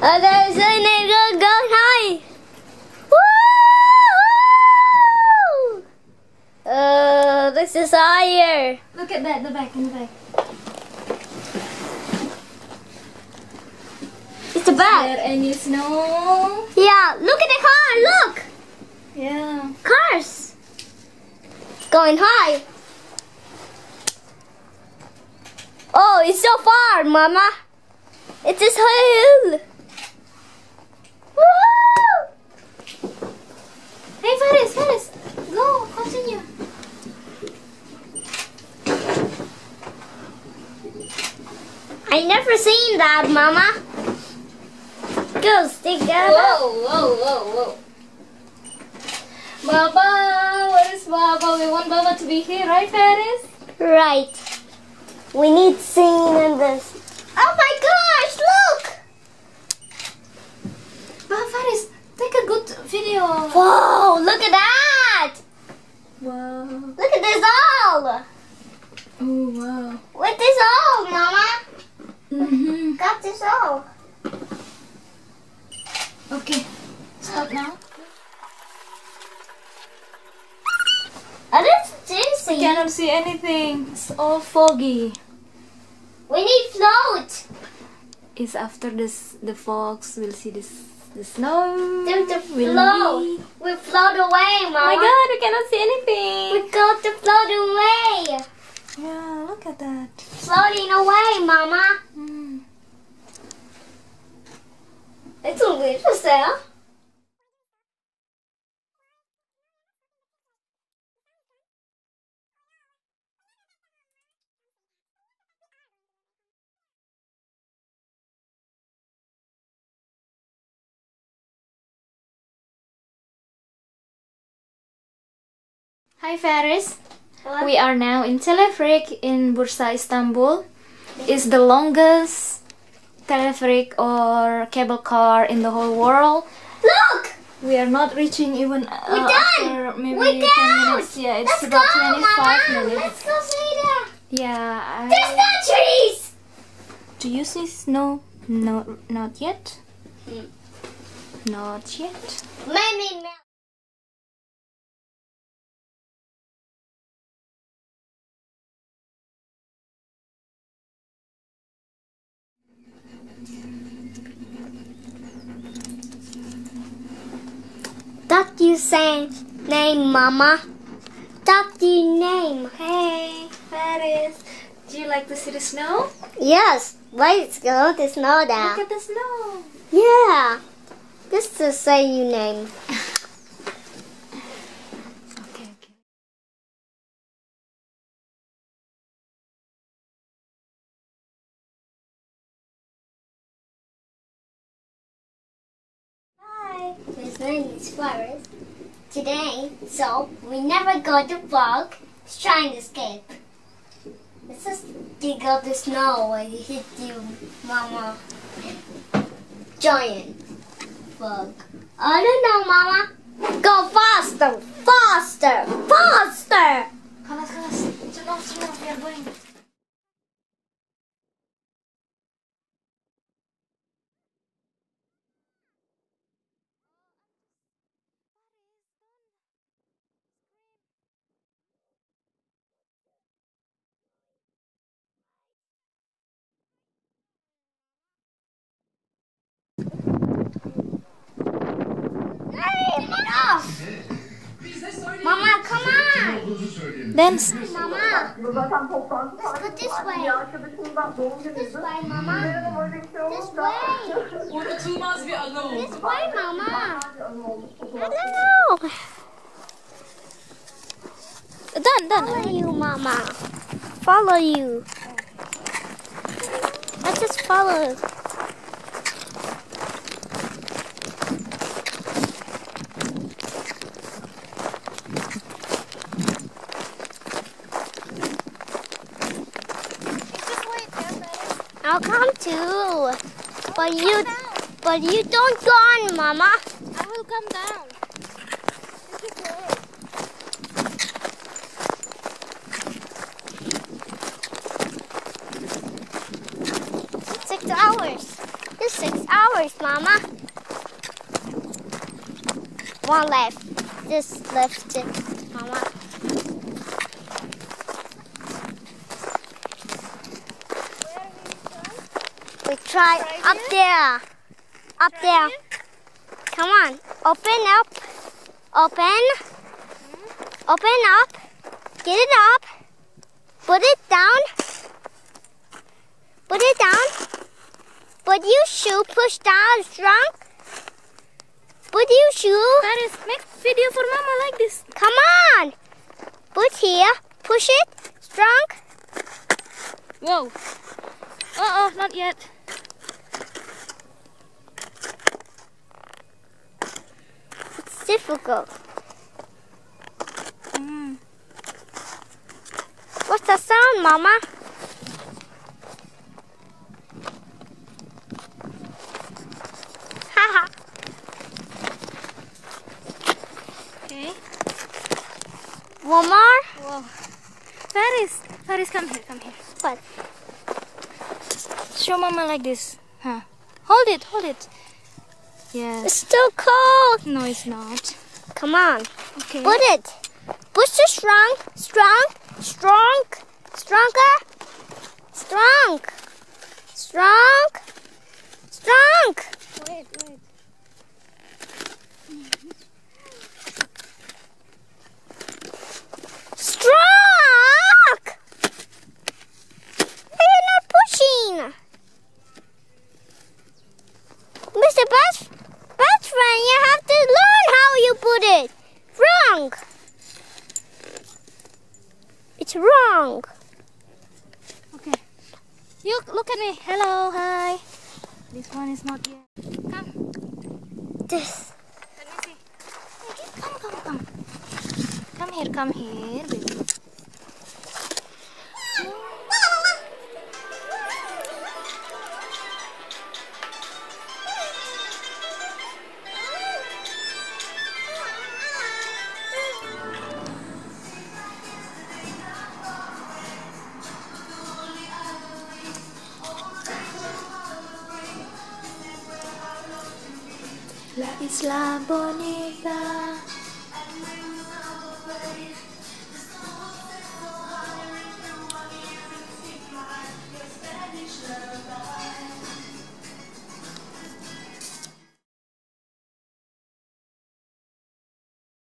There's a name go, go high. Woo! Uh, this is higher. Look at that, the back, in the back. It's the Is back. there any snow? Yeah, look at the car. Look, Yeah. cars going high. Oh, it's so far, Mama. It's this hill. Hey, Faris, Faris. Go, continue. I never seen that, Mama. Go stick that. Whoa, whoa, whoa, whoa. Baba, where is Baba? We want Baba to be here, right, Faris? Right. We need scene in this. Oh my gosh, look! Baba, Faris, take a good video. Whoa, look at that! Wow. Look at this all! Oh, wow. What is this all, Mama. Mm-hmm. Got this all. Okay, stop now. Oh, that's juicy. Cannot see anything. It's all foggy. We need float. It's after this the fogs will see this the snow. Them to float. We float away, Oh my god, we cannot see anything. We got to float away. Yeah, look at that. Floating away, Mama. Mm. It's a little sad. Hi Faris. We are now in Teleferik in Bursa, Istanbul. It's the longest telepheric or cable car in the whole world. Look! We are not reaching even uh, We're done! after maybe We're 10 down! minutes. Yeah, it's Let's about go, 25 Mama. minutes. Let's go see. Yeah. There's no trees. do you see snow? No, not yet. Hmm. Not yet. Maybe melt. That you say name, Mama. That you name. Hey, Faris. Do you like to see the snow? Yes. Let's go to snow down. Look at the snow. Yeah. Just to say you name. Hi, my name. Today, so we never go to fog. Trying to escape. Let's just dig go the snow you hit you, Mama. Giant fog. I don't know, Mama. Go faster, faster, faster. Kalas, kalas. Turn off, turn off. We are going. Hey, get off. Mama, come Dance. Mama. Let's go this way. This way, Mama. This way. Unutulmaz bir anı oldu. This way, Mama. I don't know. Done, done. Follow you, Mama. Follow you. Let's just follow. I'll come too. But you, but you don't go on, Mama. I will come down. Six hours. It's six hours. Mama. One left. Just left it, Mama. Try up there. Up there. Come on. Open up. Open. Hmm? Open up. Get it up. Put it down. Put it down. But you should push down strong. But you should. Paris, make video for mama like this. Come on. Put here. Push it. Strong. Whoa. Oh, oh, not yet. It's difficult. Mm. What's the sound, Mama? Haha. Okay. One more. Whoa. Paris, Paris, come here, come here. What? Show mama like this. Huh. Hold it, hold it. Yes. It's still cold. No, it's not. Come on. Okay. Put it. Push it strong, strong, strong, stronger, strong, strong, strong. Wait, wait. Strong. You're not pushing. Mr. Best, best friend, you have to learn how you put it. Wrong. It's wrong. Okay. You look at me. Hello, hi. This one is not yet. Come. This. Let me see. Come, come, come. Come here, come here, baby. Isla bonita.